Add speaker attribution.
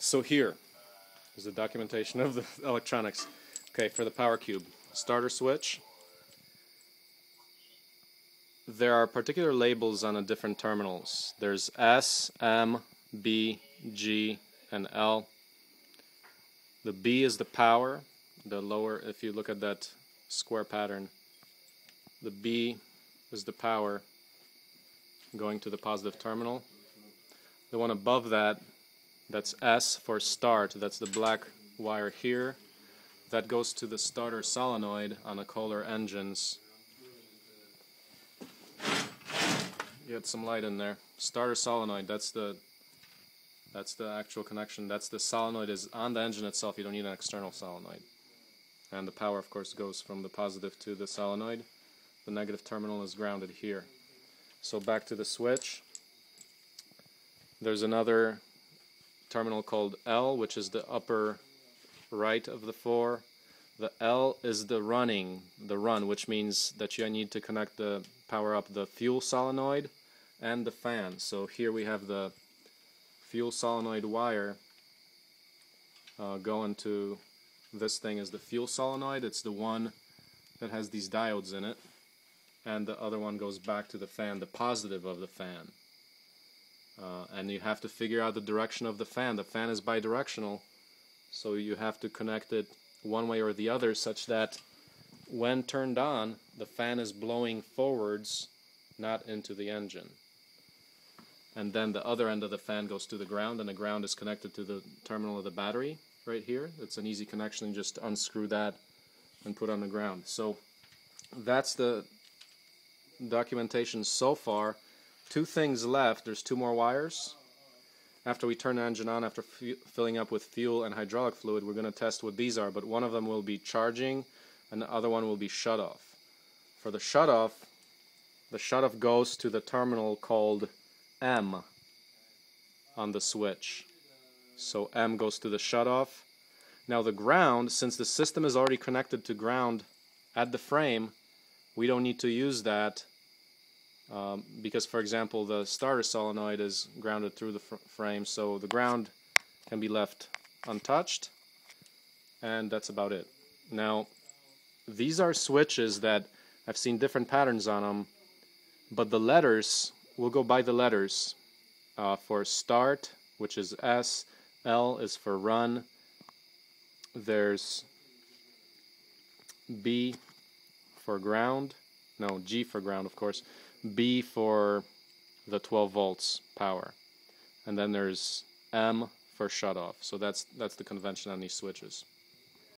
Speaker 1: So here is the documentation of the electronics. Okay, for the power cube, starter switch. There are particular labels on the different terminals. There's S, M, B, G, and L. The B is the power, the lower, if you look at that square pattern, the B is the power going to the positive terminal. The one above that, that's S for start, that's the black wire here. That goes to the starter solenoid on the Kohler engines. Get some light in there. Starter solenoid, that's the that's the actual connection. That's the solenoid is on the engine itself. You don't need an external solenoid. And the power, of course, goes from the positive to the solenoid. The negative terminal is grounded here. So back to the switch. There's another terminal called L, which is the upper right of the four. The L is the running, the run, which means that you need to connect the power up the fuel solenoid and the fan. So here we have the fuel solenoid wire uh, going to this thing is the fuel solenoid. It's the one that has these diodes in it. And the other one goes back to the fan, the positive of the fan. Uh, and you have to figure out the direction of the fan. The fan is bidirectional, so you have to connect it one way or the other such that when turned on, the fan is blowing forwards, not into the engine. And then the other end of the fan goes to the ground, and the ground is connected to the terminal of the battery right here. It's an easy connection, just unscrew that and put on the ground. So that's the documentation so far. Two things left. There's two more wires. After we turn the engine on, after filling up with fuel and hydraulic fluid, we're going to test what these are, but one of them will be charging and the other one will be shut off. For the shut off, the shut off goes to the terminal called M on the switch. So M goes to the shut off. Now the ground, since the system is already connected to ground at the frame, we don't need to use that um, because, for example, the starter solenoid is grounded through the fr frame, so the ground can be left untouched, and that's about it. Now, these are switches that I've seen different patterns on them, but the letters, we'll go by the letters. Uh, for start, which is S, L is for run, there's B for ground, no, G for ground, of course, B for the 12 volts power. And then there's M for shut off. So that's that's the convention on these switches.